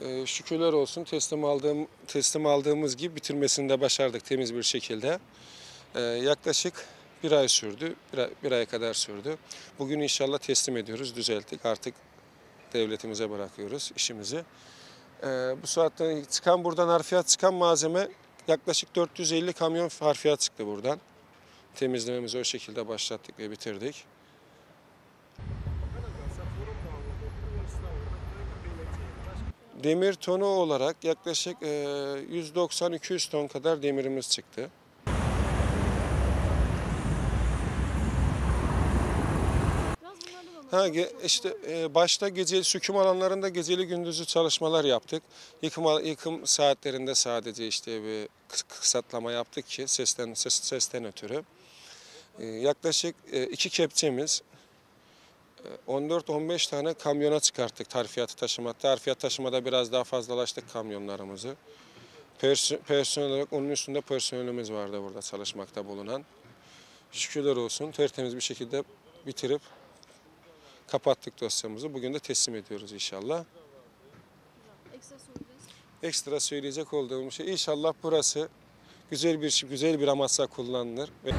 Ee, şükürler olsun teslim aldığım teslim aldığımız gibi bitirmesini de başardık temiz bir şekilde. Ee, yaklaşık bir ay sürdü, bir, ay, bir aya kadar sürdü. Bugün inşallah teslim ediyoruz, düzelttik. Artık devletimize bırakıyoruz işimizi. Ee, bu saatten çıkan buradan harfiyat çıkan malzeme yaklaşık 450 kamyon harfiyat çıktı buradan. Temizlememizi o şekilde başlattık ve bitirdik. Demir tonu olarak yaklaşık e, 190-200 ton kadar demirimiz çıktı. Ha işte e, başta gece süküm alanlarında geceli gündüzü çalışmalar yaptık. Yıkım yıkım saatlerinde sadece işte bir kıs- kısaltlama yaptık ki sesten ses, sesten ötürü. E, yaklaşık e, iki kepçemiz e, 14-15 tane kamyona çıkarttık tarfiyatı taşıma. Tarfiyat taşımada biraz daha fazlalaştık kamyonlarımızı. Perso- personel olarak onun üstünde personelimiz vardı burada çalışmakta bulunan. Şükürler olsun tertemiz bir şekilde bitirip kapattık dosyamızı. Bugün de teslim ediyoruz inşallah. Ekstra söyleyecek olduğum şey inşallah burası güzel bir güzel bir amaçla kullanılır ve